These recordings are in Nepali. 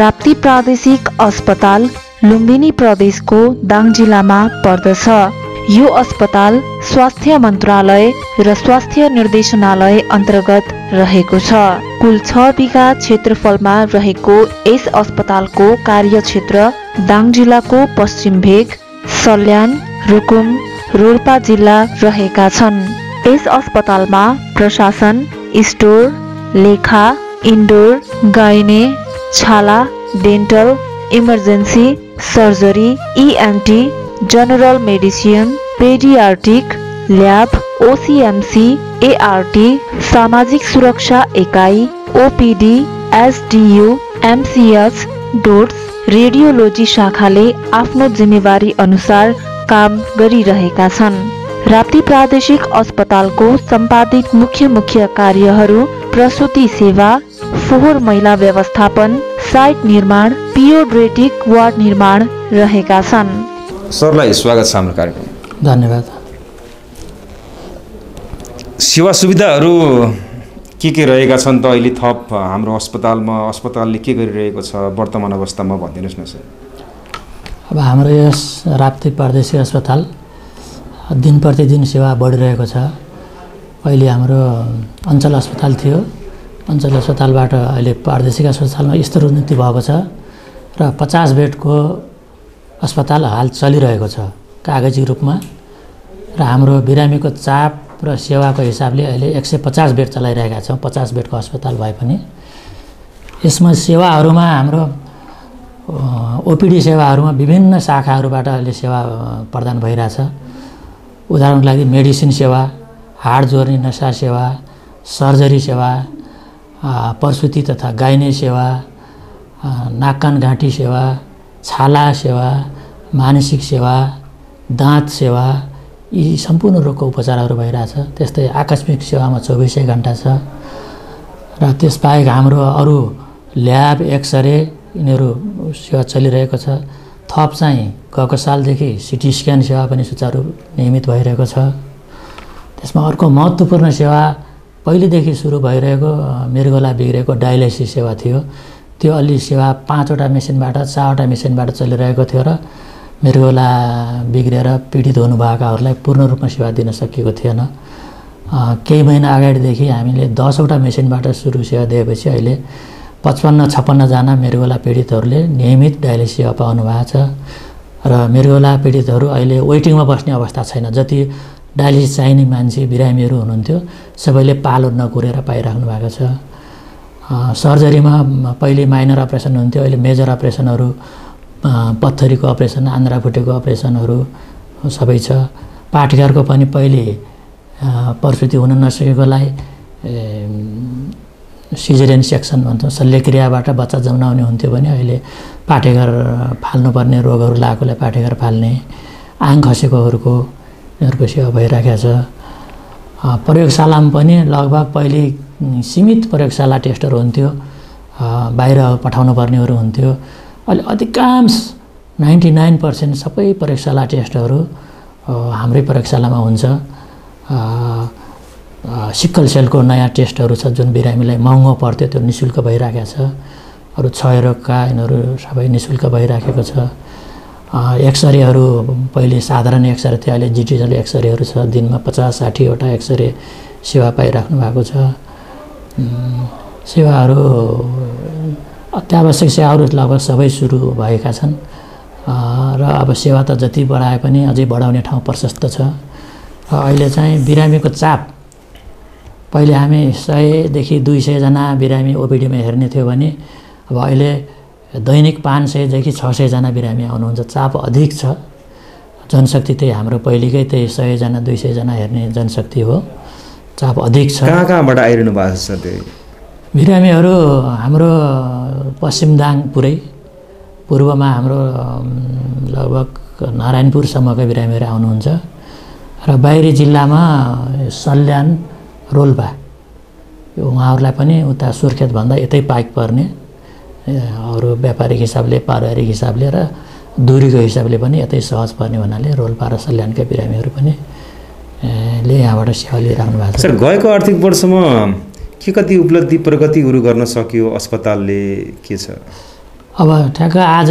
राप्ती प्रादेशिक अस्पताल लुम्बिनी प्रदेशको दाङ जिल्लामा पर्दछ। यो अस्पताल स्वास्थ्य मन्त्रालय र स्वास्थ्य निर्देशनालय अन्तर्गत रहेको छ। कुल छ बिघा क्षेत्रफलमा रहेको यस अस्पतालको कार्यक्षेत्र दाङ जिल्लाको पश्चिम भेग सल्यान रुकुम रोल्पा जिल्ला रहेका छन्। यस अस्पतालमा प्रशासन स्टोर लेखा इन्डोर गाइने छाला dental emergency surgery ENT general medicine paediatric lab OCMC ART सामाजिक सुरक्षा एकाइ OPD SDU MCH DOTS radiology शाखाले आफ्नो जिम्मेवारी अनुसार काम गरिरहेका छन्। राप्ती प्रादेशिक अस्पतालको सम्पादित मुख्य मुख्य कार्यहरू प्रसुति सेवा फोहोर मैला व्यवस्थापन साइट निर्माण पियोड्रेटिक वार्ड निर्माण रहेका छन्। सरलाई स्वागत छ हाम्रो कार्यक्रम धन्यवाद। सेवा सुविधाहरू के के रहेका छन् त अहिले थप? हाम्रो अस्पतालमा अस्पतालले के गरिरहेको छ वर्तमान अवस्थामा भनिदिनुहोस् न सर। अब हाम्रो यस राप्ती प्रादेशिक अस्पताल दिन प्रतिदिन सेवा बढिरहेको छ। अहिले हाम्रो अञ्चल अस्पताल थियो। अञ्चल अस्पतालबाट अहिले प्रादेशिक अस्पतालमा स्तरोन्नति भएको छ र पचास बेडको अस्पताल हाल चलिरहेको छ कागजी रूपमा र हाम्रो बिरामीको चाप र सेवाको हिसाबले अहिले एक सय पचास बेड चलाइरहेका छौँ पचास बेडको अस्पताल भए पनि। यसमा सेवाहरूमा हाम्रो ओपिडी सेवाहरूमा विभिन्न शाखाहरूबाट अहिले सेवा प्रदान भइरहेछ। उदाहरणको लागि मेडिसिन सेवा हाड जोड्ने नसा सेवा सर्जरी सेवा प्रसुति तथा गाइने सेवा नाक कान घाँटी सेवा छाला सेवा मानसिक सेवा दाँत सेवा यी सम्पूर्ण रोगको उपचारहरू भइरहेछ। त्यस्तै आकस्मिक सेवामा चौबिसै घन्टा छ। र त्यसबाहेक हाम्रो अरू ल्याब एक्सरे यिनीहरू सेवा चलिरहेको छ। थप चाहिँ गएको सालदेखि सिटी स्क्यान सेवा पनि सुचारू नियमित भइरहेको छ। त्यसमा अर्को महत्त्वपूर्ण सेवा पहिलेदेखि सुरु भइरहेको मृगोला बिग्रेको डायलाइसिस सेवा थियो। त्यो अलि सेवा पाँचवटा मेसिनबाट चारवटा मेसिनबाट चलिरहेको थियो र मृगोला बिग्रेर पीडित हुनुभएकाहरूलाई पूर्ण रूपमा सेवा दिन सकिएको थिएन। केही महिना अगाडिदेखि हामीले दसवटा मेसिनबाट सुरु सेवा दिएपछि अहिले पचपन्न छप्पन्नजना मृगोला पीडितहरूले नियमित डायलिसिस सेवा पाउनु भएको छ। र मृगोला पीडितहरू अहिले वेटिङमा बस्ने अवस्था छैन। जति डायलिसिस चाहिने मान्छे बिरामीहरू हुनुहुन्थ्यो। सबैले पालो नकुरेर पाइराख्नु भएको छ। सर्जरीमा पहिले माइनर अपरेसन हुन्थ्यो अहिले मेजर अपरेसनहरू पत्थरीको अपरेसन आन्द्रा फुटेको अपरेसनहरू सबै छ। पाठेघरको पनि पहिले प्रसुति हुन नसकेकोलाई सिजरियन सेक्सन भन्छौँ शल्यक्रियाबाट बच्चा जन्माउने हुन्थ्यो भने अहिले पाठेघर फाल्नुपर्ने रोगहरू लागेकोलाई पाठेघर फाल्ने। आङ खसेकोहरूको यिनीहरूको सेवा भइरहेको छ। प्रयोगशालामा पनि लगभग पहिले सीमित प्रयोगशाला टेस्टहरू हुन्थ्यो। बाहिर पठाउनु पर्नेहरू हुन्थ्यो। अहिले अधिकांश नाइन्टी नाइन पर्सेन्ट सबै प्रयोगशाला टेस्टहरू हाम्रै प्रयोगशालामा हुन्छ। सिक्कल सेलको नयाँ टेस्टहरू छ जुन बिरामीलाई महँगो पर्थ्यो त्यो नि शुल्क भइरहेको छ। अरू क्षयरोगका यिनीहरू सबै नि शुल्क भइराखेको छ। एक्सरेहरू पहिले साधारण एक्सरे थियो अहिले डिजिटल एक्सरेहरू छ दिनमा पचास साठीवटा एक्सरे सेवा पाइराख्नु भएको छ। सेवाहरू अत्यावश्यक सेवाहरू लगभग सबै सुरु भएका छन्। र अब सेवा त जति बढाए पनि अझै बढाउने ठाउँ प्रशस्त छ। र अहिले चाहिँ बिरामीको चाप पहिले हामी सयदेखि दुई सयजना बिरामी ओपिडीमा हेर्ने थियो भने अब अहिले दैनिक पाँच सयदेखि छ सयजना बिरामी आउनुहुन्छ चाप अधिक छ। जनशक्ति त्यही हाम्रो पहिलेकै त्यही सयजना दुई सयजना हेर्ने जनशक्ति हो। चाप अधिक छ। कहाँ कहाँबाट आइरहनु भएको छ त्यो? बिरामीहरू हाम्रो पश्चिम दाङ पुरै पूर्वमा हाम्रो लगभग नारायणपुरसम्मका बिरामीहरू आउनुहुन्छ र बाहिरी जिल्लामा सल्यान रोल्पा उहाँहरूलाई पनि उता सुर्खेतभन्दा यतै पाइक पर्ने। अरू व्यापारिक हिसाबले पारिवारिक हिसाबले र दुरीको हिसाबले पनि यतै सहज पर्ने हुनाले रोल्पा र सल्यानका बिरामीहरू पनि ले यहाँबाट सेवा लिइराख्नु भएको छ। सर गएको आर्थिक वर्षमा के कति उपलब्धि प्रगतिहरू गर्न सक्यो अस्पतालले? के छ? अब ठ्याक्क आज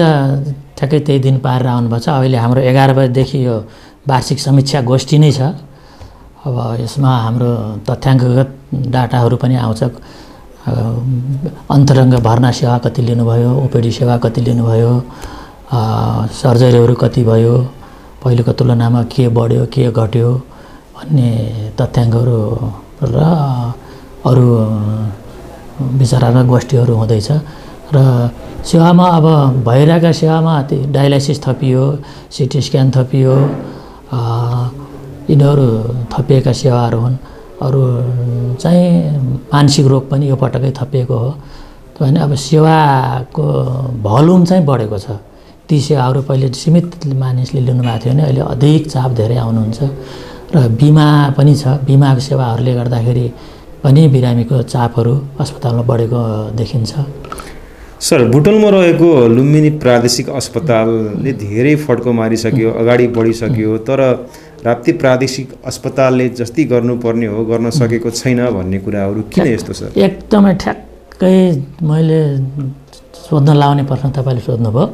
ठ्याक्कै त्यही दिन पारेर आउनुभएको छ। अहिले हाम्रो एघार बजीदेखि यो वार्षिक समीक्षा गोष्ठी नै छ। अब यसमा हाम्रो तथ्याङ्कगत डाटाहरू पनि आउँछ। अन्तरङ्ग भर्ना सेवा कति लिनुभयो ओपिडी सेवा कति लिनुभयो सर्जरीहरू कति भयो पहिलेको तुलनामा के बढ्यो के घट्यो भन्ने तथ्याङ्कहरू र अरू विचारात्मक गोष्ठीहरू हुँदैछ। र सेवामा अब भइरहेका सेवामा डायलाइसिस थपियो सिटी स्क्यान थपियो यिनीहरू थपिएका सेवाहरू हुन्। अरू चाहिँ मानसिक रोग पनि यो पटकै थपिएको हो। त्यो भने अब सेवाको भोल्युम चाहिँ बढेको छ। ती सेवाहरू पहिले सीमित मानिसले लिनुभएको थियो भने अहिले अधिक चाप धेरै आउनुहुन्छ र बिमा पनि छ। बिमाको सेवाहरूले गर्दाखेरि पनि बिरामीको चापहरू अस्पतालमा बढेको देखिन्छ। सर बुटोलमा रहेको लुम्बिनी प्रादेशिक अस्पतालले धेरै फड्को मारिसक्यो अगाडि बढिसक्यो तर राप्ती प्रादेशिक अस्पतालले जति गर्नुपर्ने हो गर्न सकेको छैन भन्ने कुराहरू किन यस्तो सर? एकदमै ठ्याक्कै मैले सोध्न लाउने प्रश्न तपाईँले सोध्नुभयो।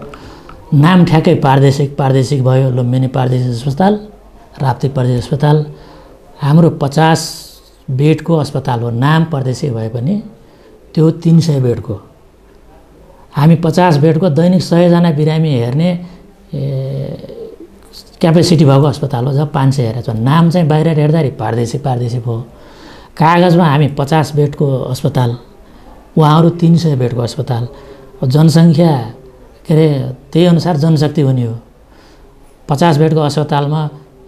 नाम ठ्याक्कै प्रादेशिक प्रादेशिक भयो लुम्बिनी प्रादेशिक अस्पताल राप्ती प्रादेशिक अस्पताल। हाम्रो पचास बेडको अस्पताल हो नाम प्रादेशिक भए पनि त्यो तिन सय बेडको। हामी पचास बेडको दैनिक सयजना बिरामी हेर्ने क्यापेसिटी भएको अस्पताल हो जब पाँच सय हेरेको छ। नाम चाहिँ बाहिर हेर्दाखेरि प्रादेशिक प्रादेशिक हो कागजमा हामी पचास बेडको अस्पताल उहाँहरू तिन सय बेडको अस्पताल। जनसङ्ख्या के अरे त्यही अनुसार जनशक्ति हुने हो। पचास बेडको अस्पतालमा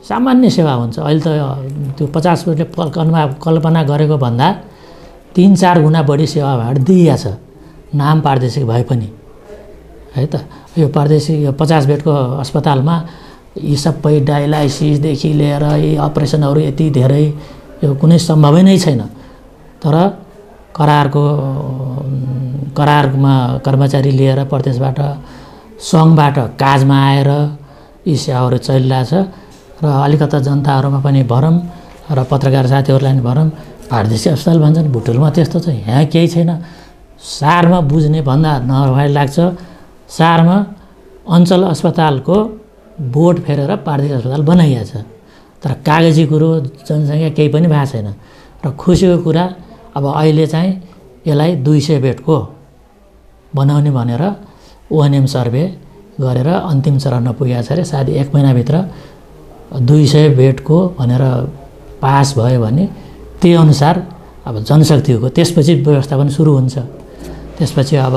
सामान्य सेवा हुन्छ। अहिले त त्यो पचास बेडले कल्पना कल्पना गरेको भन्दा तिन चार गुणा बढी सेवा भएर दिइया छ नाम प्रादेशिक भए पनि। है त? यो प्रादेशिक यो पचास बेडको अस्पतालमा यी सबै डायलाइसिसदेखि लिएर यी अपरेसनहरू यति धेरै यो कुनै सम्भवै नै छैन। तर करारको करारमा कर्मचारी लिएर प्रदेशबाट सङ्घबाट काजमा आएर यी सेवाहरू चलिरहेछ र अलिकता जनताहरूमा पनि भरौँ र पत्रकार साथीहरूलाई पनि भरौँ भारदेशी अस्पताल भन्छन् भुटुलमा त्यस्तो छ यहाँ केही छैन। सारमा बुझ्ने भन्दा नभए लाग्छ सारमा अञ्चल अस्पतालको बोर्ड फेरेर प्रादेशिक अस्पताल बनाइएको छ। तर कागजी कुरो जनसङ्ख्या केही पनि भएको छैन। र खुसीको कुरा अब अहिले चाहिँ यसलाई दुई सय बेडको बनाउने भनेर ओएनएम सर्वे गरेर अन्तिम चरणमा पुगेको छ अरे। सायद एक महिनाभित्र दुई सय बेडको भनेर पास भयो भने त्यही अनुसार अब जनशक्तिको त्यसपछि व्यवस्थापन सुरु हुन्छ। त्यसपछि अब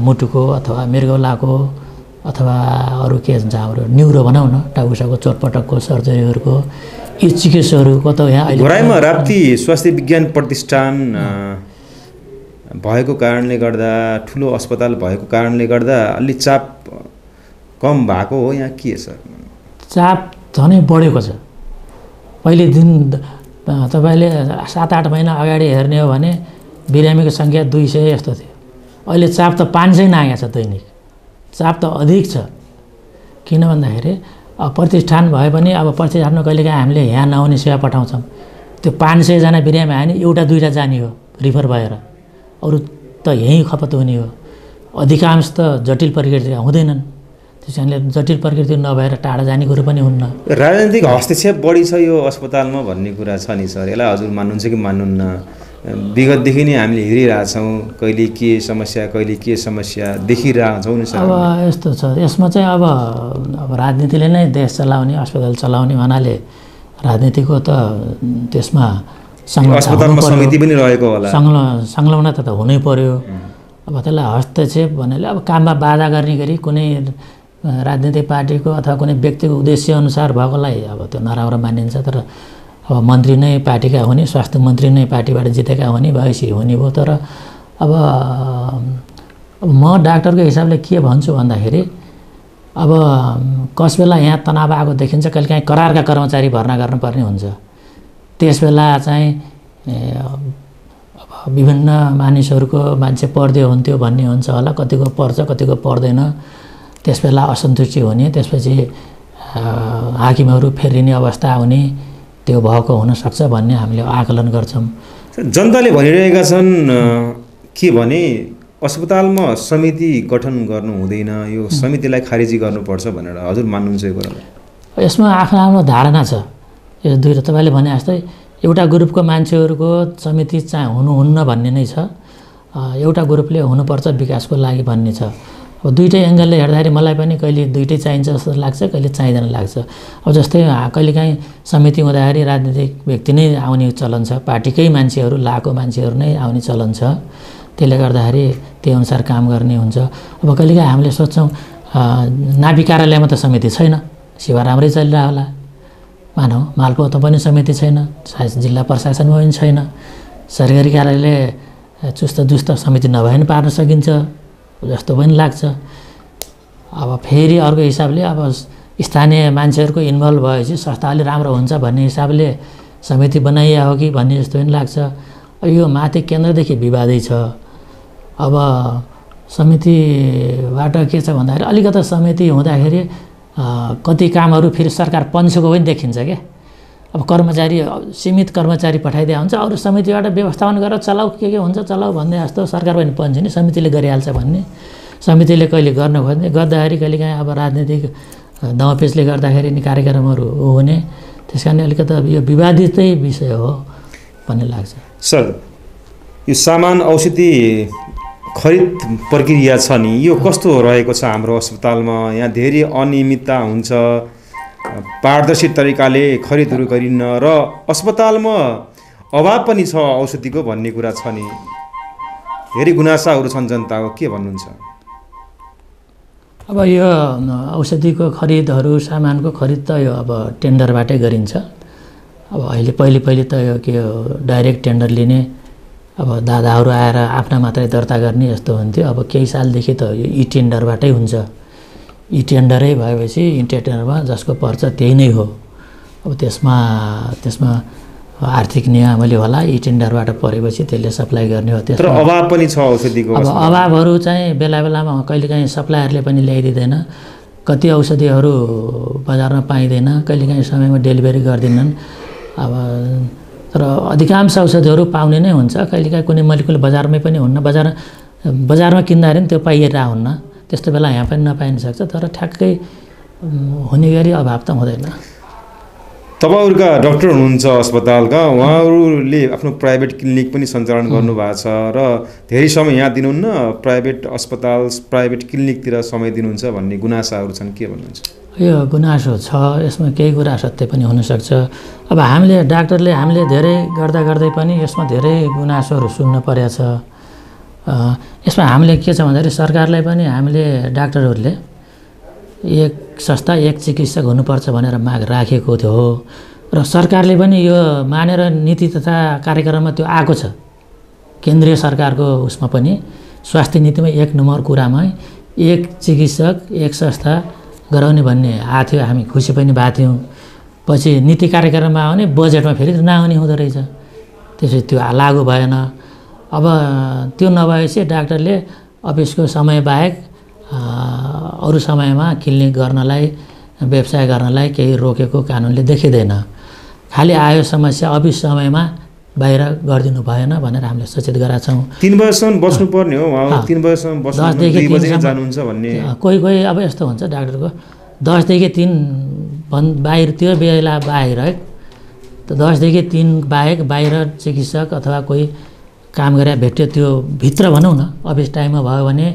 मुटुको अथवा मृगौलाको अथवा अरू के भन्छ हाम्रो न्युरो भनौँ न टाउसाको चोटपटकको सर्जरीहरूको यी चिकित्सकहरूको त यहाँ अहिले घोराइमा राप्ती स्वास्थ्य विज्ञान प्रतिष्ठान भएको कारणले गर्दा ठुलो अस्पताल भएको कारणले गर्दा अलि चाप कम भएको हो यहाँ के सर चाप झनै बढेको छ। पहिले दिन तपाईँले सात आठ महिना अगाडि हेर्ने हो भने बिरामीको सङ्ख्या दुई सय यस्तो थियो। अहिले चाप त पाँच सय नागेको छ दैनिक। चाप त अधिक छ। किन भन्दाखेरि अब प्रतिष्ठान भए पनि अब प्रतिष्ठानमा कहिलेकाहीँ हामीले यहाँ नआउने सेवा पठाउँछौँ। त्यो पाँच सयजना बिरामी आयो भने एउटा दुइटा जाने हो रिफर भएर। अरू त यहीँ खपत हुने हो। अधिकांश त जटिल प्रकृतिका हुँदैनन्। त्यस कारणले जटिल प्रकृति नभएर टाढा जाने कुरो पनि हुन्न। राजनीतिक हस्तक्षेप बढी छ यो अस्पतालमा भन्ने कुरा छ नि सर। यसलाई हजुर मान्नुहुन्छ कि मान्नुहुन्न? विगतदेखि नै हामीले हेरिरहेछौँ कहिले के समस्या कहिले के समस्या देखिरहेछौँ नि अब यस्तो छ यसमा चाहिँ अब अब राजनीतिले नै देश चलाउने अस्पताल चलाउने हुनाले राजनीतिको त त्यसमा समिति। पनि रहेको होला। संलग्न संलग्नता त हुनै पर्यो। अब त्यसलाई हस्तक्षेप भन्नाले अब काममा बाधा गर्ने गरी कुनै राजनीतिक पार्टीको अथवा कुनै व्यक्तिको उद्देश्य अनुसार भएकोलाई अब त्यो नराम्रो मानिन्छ। तर अब मन्त्री नै पार्टीका हुने स्वास्थ्य मन्त्री नै पार्टीबाट जितेका हुने भएपछि हुने भयो। तर अब म डाक्टरको हिसाबले के भन्छु भन्दाखेरि अब कस बेला यहाँ तनाव आएको देखिन्छ कहिलेकाहीँ करारका कर्मचारी भर्ना गर्नुपर्ने हुन्छ। त्यस बेला चाहिँ अब विभिन्न मानिसहरूको मान्छे पर्दै हुन्थ्यो भन्ने हुन्छ होला। कतिको पर्छ कतिको पर्दैन। त्यस बेला असन्तुष्टि हुने त्यसपछि हाकिमहरू फेरिने अवस्था आउने त्यो भएको हुनसक्छ भन्ने हामीले आकलन गर्छौँ। जनताले भनिरहेका छन् के भने अस्पतालमा समिति गठन गर्नु हुँदैन यो समितिलाई खारेजी गर्नुपर्छ भनेर हजुर मान्नुहुन्छ यो कुरालाई? यसमा आफ्नो आफ्नो धारणा छ। यो दुईवटा तपाईँले भने जस्तै एउटा ग्रुपको मान्छेहरूको समिति चाहिँ हुनुहुन्न भन्ने नै छ। एउटा ग्रुपले हुनुपर्छ विकासको लागि भन्ने छ। अब दुइटै एङ्गलले हेर्दाखेरि मलाई पनि कहिले दुइटै चाहिन्छ जस्तो लाग्छ कहिले चाहिँदैन लाग्छ। अब जस्तै कहिलेकाहीँ समिति हुँदाखेरि राजनीतिक व्यक्ति नै आउने चलन छ पार्टीकै मान्छेहरू लाएको मान्छेहरू नै आउने चलन छ। त्यसले गर्दाखेरि त्यही अनुसार काम गर्ने हुन्छ। अब कहिलेकाहीँ हामीले सोध्छौँ नाभि कार्यालयमा त समिति छैन सेवा राम्रै चलिरह होला। मानौ मालपोतमा पनि समिति छैन जिल्ला प्रशासनमा पनि छैन। सरकारी कार्यालय चुस्त दुस्त समिति नभए पनि पार्न सकिन्छ। जस्तो पनि लाग्छ। अब फेरि अर्को हिसाबले अब स्थानीय मान्छेहरूको इन्भल्भ भएपछि संस्था अलिक राम्रो हुन्छ भन्ने हिसाबले समिति बनाइया हो कि भन्ने जस्तो पनि लाग्छ। यो माथि केन्द्रदेखि विवादै छ। अब समितिबाट के छ भन्दाखेरि अलिकता समिति हुँदाखेरि कति कामहरू फेरि सरकार पन्छको पनि देखिन्छ क्या। अब कर्मचारी सीमित कर्मचारी पठाइदिया हुन्छ अरू समितिबाट व्यवस्थापन गरेर चलाऊ के के हुन्छ चलाऊ भन्ने जस्तो सरकार पनि पन्छ नि समितिले गरिहाल्छ भन्ने। समितिले कहिले गर्न खोज्ने गर्दाखेरि कहिलेकाहीँ अब राजनीतिक दाउपेचले गर्दाखेरि नि कार्यक्रमहरू हुने। त्यस कारणले अलिकति अब यो विवादितै विषय हो भन्ने लाग्छ। सर यो सामान औषधि खरिद प्रक्रिया छ नि यो कस्तो रहेको छ हाम्रो अस्पतालमा? यहाँ धेरै अनियमितता हुन्छ। पारदर्शी तरिकाले खरिदहरू गरिन्न र अस्पतालमा अभाव पनि छ औषधिको भन्ने कुरा छ नि। धेरै गुनासाहरू छन् जनताको के भन्नुहुन्छ? अब यो औषधिको खरिदहरू सामानको खरिद त यो अब टेन्डरबाटै गरिन्छ। अब अहिले पहिले पहिले त यो के डाइरेक्ट टेन्डर लिने अब दादाहरू आएर आफ्ना मात्रै दर्ता गर्ने यस्तो हुन्थ्यो। अब केही सालदेखि त यो ई टेन्डरबाटै हुन्छ। ई टेन्डरै भएपछि ई टेन्डरमा जसको पर्छ त्यही नै हो। अब त्यसमा त्यसमा आर्थिक नियमले होला टेन्डरबाट परेपछि त्यसले सप्लाई गर्ने हो। त्यसमा अभाव पनि छ औषधिको अब अभावहरू चाहिँ बेला बेलामा कहिलेकाहीँ सप्लायरले पनि ल्याइदिँदैन। कति औषधिहरू बजारमा पाइँदैन कहिलेकाहीँ समयमा डेलिभरी गर्दैनन्। अब तर अधिकांश औषधिहरू पाउने नै हुन्छ। कहिलेकाहीँ कुनै मलिकुल बजारमै पनि हुन्न। बजार बजारमा किन्दाखेरि पनि त्यो पाइरहेको हुन्न। त्यस्तो बेला यहाँ पनि नपाइन सक्छ तर ठ्याक्कै हुने गरी अभाव त हुँदैन। तपाईँहरूका डक्टर हुनुहुन्छ अस्पतालका उहाँहरूले आफ्नो प्राइभेट क्लिनिक पनि सञ्चालन गर्नुभएको छ र धेरै समय यहाँ दिनुहुन्न प्राइभेट अस्पताल प्राइभेट क्लिनिकतिर समय दिनुहुन्छ भन्ने गुनासाहरू छन् के भन्नुहुन्छ? यो गुनासो छ यसमा केही कुरा सत्य पनि हुनसक्छ। अब हामीले डाक्टरले हामीले धेरै गर्दा गर्दै पनि यसमा धेरै गुनासोहरू सुन्न परेको छ। यसमा हामीले के छ भन्दाखेरि सरकारलाई पनि हामीले डाक्टरहरूले एक संस्था एक चिकित्सक हुनुपर्छ भनेर माग राखेको थियो र सरकारले पनि यो मानेर नीति तथा कार्यक्रममा त्यो आएको छ। केन्द्रीय सरकारको उसमा पनि स्वास्थ्य नीतिमा एक नम्बर कुरामा एक चिकित्सक एक संस्था गराउने भन्ने आएको थियो। हामी खुसी पनि भएको थियौँ। पछि नीति कार्यक्रममा आउने बजेटमा फेरि नआउने हुँदो रहेछ। त्यसपछि त्यो लागु भएन। अब त्यो नभएपछि डाक्टरले अफिसको समय बाहेक अरू समयमा क्लिनिक गर्नलाई व्यवसाय गर्नलाई केही रोकेको कानुनले देखिँदैन। खालि आयो समस्या अफिस समयमा बाहिर गरिदिनु भएन भनेर हामीले सचेत गराएको छौँ। तिन बजीसम्म बस्नुपर्ने हो दसदेखि कोही कोही अब यस्तो हुन्छ डाक्टरको दसदेखि तिन भन् बाहिर त्यो बेला बाहिर है त दसदेखि तिन बाहेक बाहिर चिकित्सक अथवा कोही काम गरे भेट्यो त्यो भित्र भनौँ न अफिस टाइममा भयो भने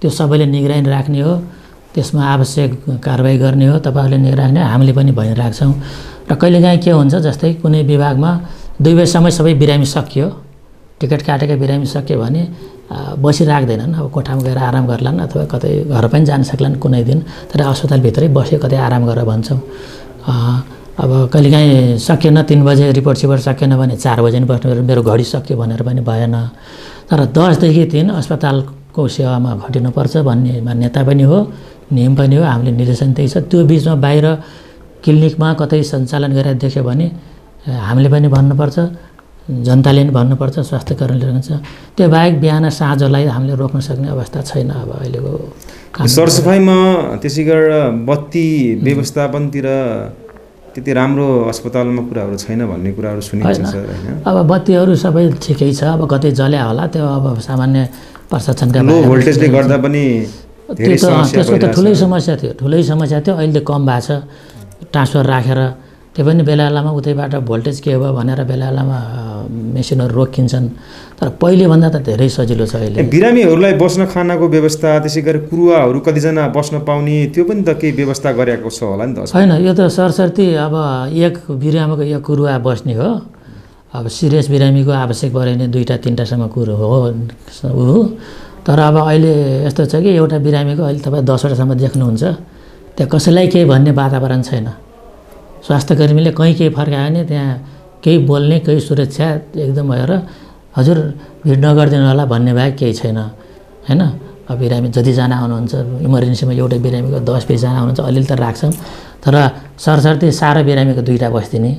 त्यो सबैले निगरानी राख्ने हो त्यसमा आवश्यक कारवाही गर्ने हो तपाईँहरूले निगरानी हामीले पनि भनिरहेको छौँ र कहिलेकाहीँ के हुन्छ जस्तै कुनै विभागमा दुई बजीसम्म सबै बिरामी सकियो टिकट काटेका बिरामी सक्यो भने बसिराख्दैनन् अब कोठामा गएर आराम गर्लान् अथवा कतै घर पनि जान सक्लान् कुनै दिन तर अस्पतालभित्रै बस्यो कतै आराम गरेर भन्छौँ। अब कहिलेकाहीँ सकेन तिन बजे रिपोर्ट सिपोर्ट सकेन भने चार बजे नि बस्नु मेरो घडी सक्यो भनेर पनि भएन। तर दसदेखि तिन अस्पतालको सेवामा खटिनुपर्छ भन्ने मान्यता पनि हो नियम पनि हो हामीले निर्देशन त्यही छ। त्यो बिचमा बाहिर क्लिनिकमा कतै सञ्चालन गरेर देख्यो भने हामीले पनि भन्नुपर्छ जनताले पनि भन्नुपर्छ स्वास्थ्य कर्मीले भन्छ त्यो बाहेक बिहान साँझलाई हामीले रोक्न सक्ने अवस्था छैन अब अहिलेको। सरसफाइमा त्यसै गरेर बत्ती व्यवस्थापनतिर त्यति राम्रो अस्पतालमा कुराहरू छैन भन्ने कुराहरू सुनिन्छ। सर होइन अब बत्तीहरू सबै ठिकै छ अब कतै जल्या होला त्यो अब सामान्य प्रशिक्षणका लो भोल्टेजले। गर्दा पनि त्यो त त्यसको त ठुलै। समस्या थियो ठुलै समस्या थियो अहिले कम भएको छ ट्रान्सफर राखेर त्यो पनि बेला बेलामा उतैबाट भोल्टेज के भयो भनेर बेला बेलामा मेसिनहरू रोकिन्छन्। तर पहिलेभन्दा त धेरै सजिलो छ अहिले। बिरामीहरूलाई बस्न खानाको व्यवस्था त्यसै गरी कुरुवाहरू कतिजना बस्न पाउने त्यो पनि त केही व्यवस्था गरेको छ होला नि त छैन यो त सरसर्ती अब एक बिरामीको एक कुरुवा बस्ने हो। अब सिरियस बिरामीको आवश्यक पऱ्यो भने दुईवटा तिनवटासम्म कुरो हो ऊ। हो तर अब अहिले यस्तो छ कि एउटा बिरामीको अहिले तपाईँ दसवटासम्म देख्नुहुन्छ। त्यहाँ कसैलाई केही भन्ने वातावरण छैन। स्वास्थ्य कर्मीले कहीँ केही फर्कायो भने त्यहाँ केही बोल्ने केही सुरक्षा एकदम भएर हजुर भिड नगरिदिनु होला भन्ने बाहेक केही छैन। होइन? अब बिरामी जतिजना आउनुहुन्छ इमर्जेन्सीमा एउटा बिरामीको दस बिसजना आउनुहुन्छ अलिअलि त राख्छौँ। तर सरसर्ती सारो बिरामीको दुईवटा बस्दिने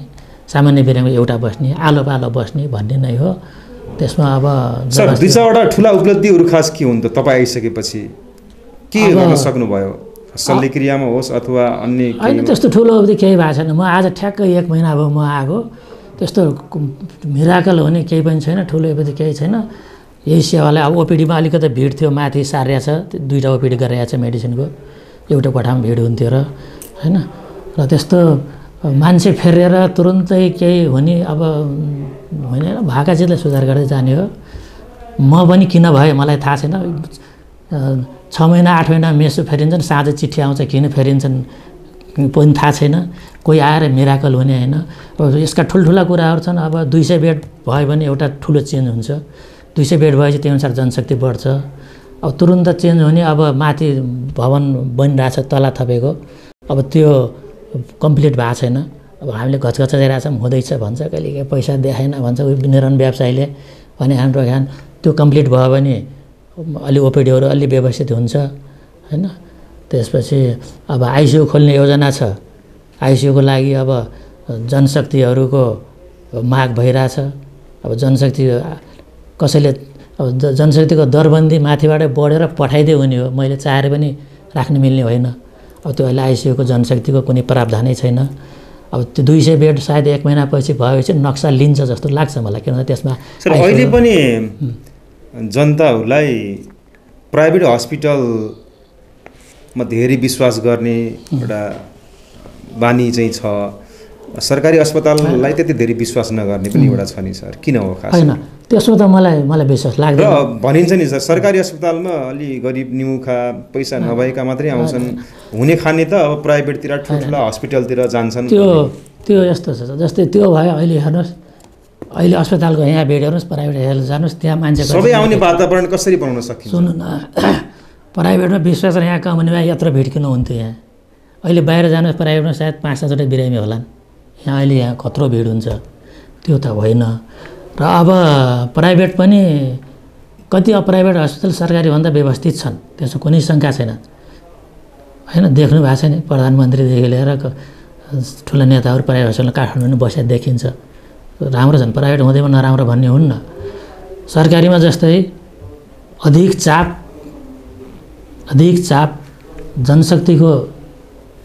सामान्य बिरामीको एउटा बस्ने आलो पालो बस्ने भन्ने नै हो। त्यसमा अब दुई चारवटा ठुला उपलब्धिहरू खास के हुन् त? तपाईँ आइसकेपछि के गर्न सक्नुभयो? शल्यक्रियामा होस् अथवा अन्य होइन? त्यस्तो ठुलो अवधि केही भएको छैन। म आज ठ्याक्कै एक महिना भयो म आएको त्यस्तो मिराकल हुने केही पनि छैन ठुलो अवधि केही छैन। यही सेवालाई अब ओपिडीमा अलिकति भिड थियो माथि सारिया छ दुइटा ओपिडी गरिरहेको छ मेडिसिनको। एउटा कोठामा भिड हुन्थ्यो र होइन? र त्यस्तो मान्छे फेरेर तुरुन्तै केही हुने अब होइन भएका चिजलाई सुधार गर्दै जाने हो। म पनि किन भयो मलाई थाहा छैन। छ महिना आठ महिना मेसो फेरिन्छन् साँझ चिठी आउँछ किन फेरिन्छन् पनि थाहा छैन। कोही आएर मिराकल हुने होइन। अब यसका ठुल्ठुला कुराहरू छन् अब दुई सय बेड भयो भने एउटा ठुलो चेन्ज हुन्छ। दुई सय बेड भएपछि त्यही अनुसार जनशक्ति बढ्छ। अब तुरुन्त चेन्ज हुने अब माथि भवन बनिरहेछ तला थपेको। अब त्यो कम्प्लिट भएको छैन। अब हामीले घचघचाइरहेको छौँ हुँदैछ भन्छ कहिले पैसा देखाएन भन्छ निर्माण व्यवसायीले। भने हाम्रो खान त्यो कम्प्लिट भयो भने अलि ओपिडीहरू अलि व्यवस्थित हुन्छ होइन? त्यसपछि अब आइसियु खोल्ने योजना छ। आइसियुको लागि अब जनशक्तिहरूको माग भइरहेछ। अब जनशक्ति कसैले अब जनशक्तिको दरबन्दी माथिबाटै बढेर पठाइदियो हुने हो मैले चाहेर पनि राख्न मिल्ने होइन। अब त्यो अहिले आइसियुको जनशक्तिको कुनै प्रावधानै छैन। अब त्यो दुई सय बेड सायद एक महिनापछि भएपछि नक्सा लिन्छ जस्तो लाग्छ मलाई किनभने त्यसमा अहिले पनि जनताहरूलाई प्राइभेट हस्पिटलमा धेरै विश्वास गर्ने एउटा बानी चाहिँ छ। सरकारी अस्पताललाई त्यति धेरै विश्वास नगर्ने पनि एउटा छ नि सर। किन हो खास? होइन त्यसो त मलाई मलाई विश्वास र लाग्दैन भनिन्छ नि सर सरकारी अस्पतालमा अलि गरिब निमुखा पैसा नभएका मात्रै आउँछन्। हुने खाने त अब प्राइभेटतिर ठुल्ठुला हस्पिटलतिर जान्छन् त्यो त्यो यस्तो छ जस्तै त्यो भयो अहिले हेर्नुहोस्। अहिले अस्पतालको यहाँ बेड हेर्नुहोस् प्राइभेट हेल्थ जानुहोस् त्यहाँ मान्छे सबै आउने वातावरण कसरी बनाउन सकिन्छ? सुन्नु न प्राइभेटमा विश्वास यहाँ कमाउने भए यत्रो भिड हुन्थ्यो यहाँ? अहिले बाहिर जानुहोस् प्राइभेटमा सायद पाँच सातवटा बिरामी होलान्। यहाँ अहिले यहाँ कत्रो भिड हुन्छ। त्यो त होइन। र अब प्राइभेट पनि कति अब प्राइभेट हस्पिटल सरकारीभन्दा व्यवस्थित छन् त्यसमा कुनै शङ्का छैन। होइन देख्नु भएको छ नि प्रधानमन्त्रीदेखि लिएर ठुला नेताहरू प्राइभेट हस्पिटलमा काठमाडौँ बसेर देखिन्छ। राम्रो छन् प्राइभेट हुँदैमा नराम्रो भन्ने हुन्न। सरकारीमा जस्तै अधिक चाप अधिक चाप जनशक्तिको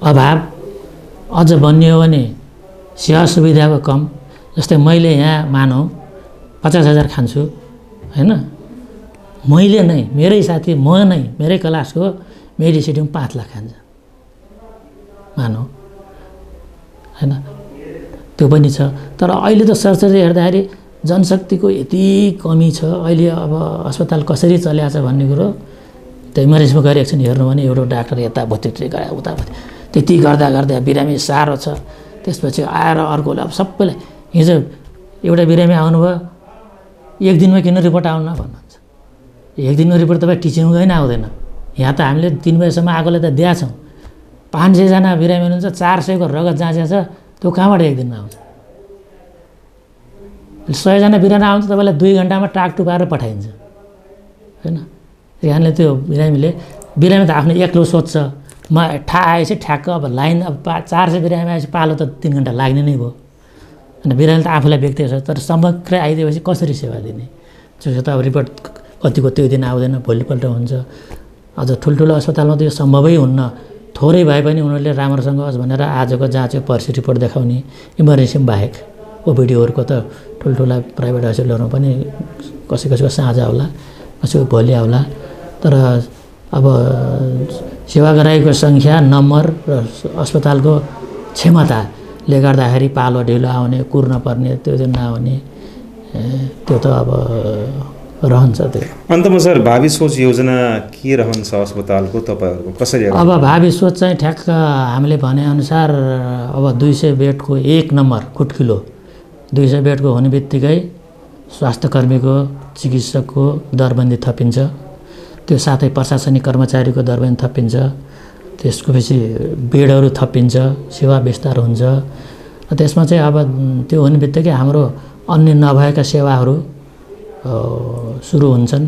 अभाव अझ बनियो भने सेवा सुविधाको कम जस्तै मैले यहाँ मानौँ पचास हजार खान्छु होइन? मैले नै मेरै साथी म नै मेरै क्लासको मेडिसिटीमा पाँच लाख खान्छ। मानौँ होइन? त्यो पनि छ। तर अहिले त सरसरी हेर्दाखेरि जनशक्तिको यति कमी छ। अहिले अब अस्पताल कसरी चलिरहेको छ भन्ने कुरो त्यो इमर्जेन्सीमा गएर एकछिन हेर्नु भने एउटा डाक्टर यता भत्ती गयो उतापट्टि त्यति गर्दा गर्दा बिरामी साह्रो छ। त्यसपछि आएर अर्कोले अब सबैलाई हिजो एउटा बिरामी आउनुभयो एक दिनमा किन रिपोर्ट आउन भन्नुहुन्छ? एक दिनको रिपोर्ट तपाईँ गएन आउँदैन। यहाँ त हामीले तिन बजीसम्म आएकोलाई त दिएछौँ। पाँच सयजना बिरामी हुनुहुन्छ चार सयको रगत जाँचेको छ त्यो कहाँबाट एक दिनमा आउँछ सयजना बिरामी आउँछ तपाईँलाई दुई घन्टामा टाक टुपाएर पठाइन्छ होइन यहाँले त्यो बिरामीले बिरामी त आफ्नो एक्लो सोध्छ म ठा आएपछि ठ्याक्क अब लाइन अब पा चार सय बिरामी आएपछि पालो त तिन घन्टा लाग्ने नै भयो होइन बिरामी त आफूलाई व्यक्तिगत छ तर समग्र आइदिएपछि कसरी सेवा दिने। त्यो त अब रिपोर्ट कतिको त्यो दिन आउँदैन भोलिपल्ट हुन्छ। अझ ठुल्ठुलो अस्पतालमा त यो सम्भवै हुन्न। थोरै भए पनि उनीहरूले राम्रोसँग होस् भनेर आजको जाँच्यो पर्सि रिपोर्ट देखाउने इमर्जेन्सी बाहेक ओपिडीहरूको त ठुल्ठुला प्राइभेट हस्पिटलहरूमा पनि कसै कसैको साँझ होला पछि भोलि आउला। तर अब सेवा गराएको सङ्ख्या नम्बर र अस्पतालको क्षमताले गर्दाखेरि पालो ढिलो आउने कुर्न पर्ने त्यो चाहिँ नआउने त्यो त अब रहन्छ त्यो। अन्तमा सर भावी सोच योजना के रहन्छ अस्पतालको तपाईँहरूको? कसरी अब भावी सोच चाहिँ ठ्याक्क हामीले भनेअनुसार अब दुई सय बेडको एक नम्बर खुट्किलो दुई सय बेडको हुने बित्तिकै स्वास्थ्यकर्मीको चिकित्सकको दरबन्दी थपिन्छ। त्यो साथै प्रशासनिक कर्मचारीको दरबन्दी थपिन्छ। त्यसको पछि बेडहरू थपिन्छ सेवा विस्तार हुन्छ। त्यसमा चाहिँ अब त्यो हुने बित्तिकै हाम्रो अन्य नभएका सेवाहरू सुरु हुन्छन्।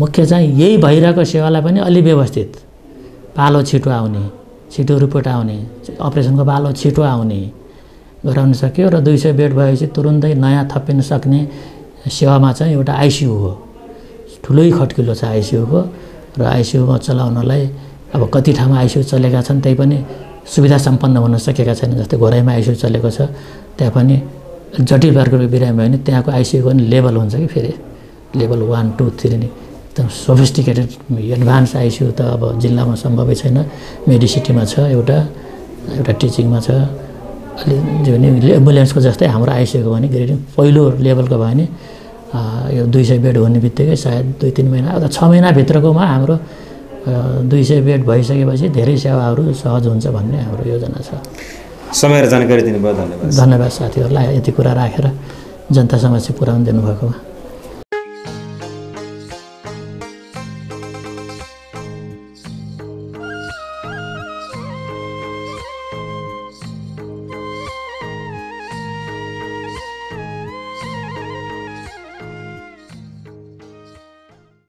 मुख्य चाहिँ यही भइरहेको सेवालाई पनि अलि व्यवस्थित। पालो छिटो आउने छिटो रिपोर्ट आउने अपरेसनको पालो छिटो आउने गराउन सक्यो र दुई सय बेड भएपछि तुरुन्तै नयाँ थपिन सक्ने सेवामा चाहिँ एउटा आइसियु हो। ठुलै खड्किलो छ आइसियुको र आइसियुमा चलाउनलाई अब कति ठाउँमा आइसियु चलेका छन् त्यही पनि सुविधा सम्पन्न हुन सकेका छैनन् जस्तै घोराइमा आइसियु चलेको छ त्यहाँ पनि जटिल प्रकारको बिरामी भयो भने त्यहाँको आइसियुको पनि लेभल हुन्छ कि फेरि? लेभल वान टू थ्री नि। एकदम सोफिस्टिकेटेड एडभान्स आइसियु त अब जिल्लामा सम्भवै छैन। मेडिसिटीमा छ एउटा एउटा टिचिङमा छ। अलि एम्बुलेन्सको जस्तै हाम्रो आइसियुको भने ग्रेडिङ पहिलो लेभलको भयो भने यो दुई सय बेड हुने बित्तिकै सायद दुई तिन महिना अथवा छ महिनाभित्रकोमा हाम्रो दुई सय बेड भइसकेपछि धेरै सेवाहरू सहज हुन्छ भन्ने हाम्रो योजना छ। समय र जानकारी दिनुभयो धन्यवाद धन्यवाद साथीहरूलाई यति कुरा राखेर जनता समक्ष पुर्याउनु दिनुभएकोमा